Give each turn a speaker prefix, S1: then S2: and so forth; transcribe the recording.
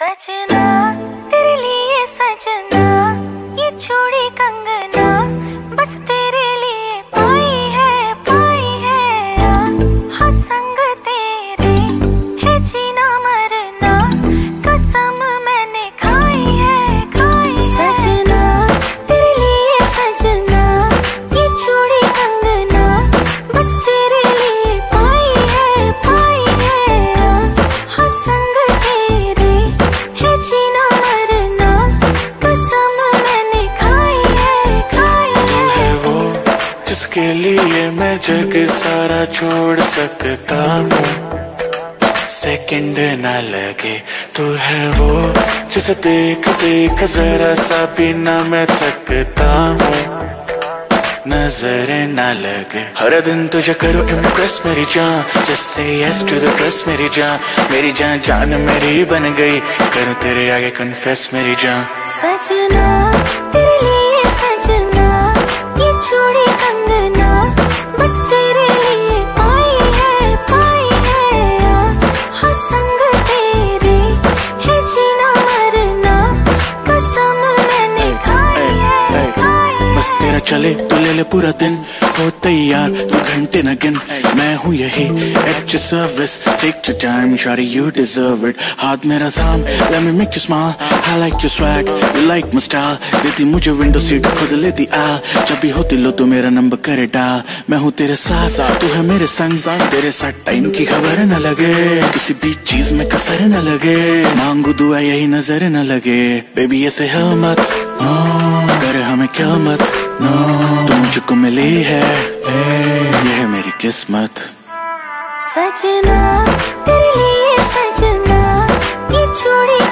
S1: सजना तेरे लिए सजना ये चूड़ी कंगना बस तेरे
S2: जग सारा छोड़ सकता हूँ। सेकंड ना लगे, तू है वो जिसे देख देख जरा सा भी ना मैं थकता हूँ। नज़र ना लगे, हर दिन तुझे करो इम्प्रेस मेरी जान। Just say yes to the dress मेरी जान। मेरी जान जान मेरी बन गई, करूँ तेरे आगे कन्फेस मेरी जान।
S1: सजना, तेरे लिए सजना, ये चूड़ी कंगना
S2: चले तो ले ले पूरा दिन। हो तैयार तू घंटे न गिन। मैं हूँ यही your service take your time शारी यू डिजर्व इट हाथ मेरा थाम let me make you smile I like your swag you like my style देती मुझे विंडो सीट खुद लेती आ जब भी होती लो तो मेरा नंबर करे डाल। मैं हूँ तेरे साथ साथ तू है मेरे संग। संग तेरे साथ टाइम की खबर न लगे। किसी भी चीज़ में कसर न लगे। मांगू दुआ यही नज़र न लगे। बेबी ऐसे है मत। हाँ, हमें क्या मत? नो तू मुझको मिली है। ये है मेरी किस्मत।
S1: सजना, तेरे लिए सजना, ये चूड़ी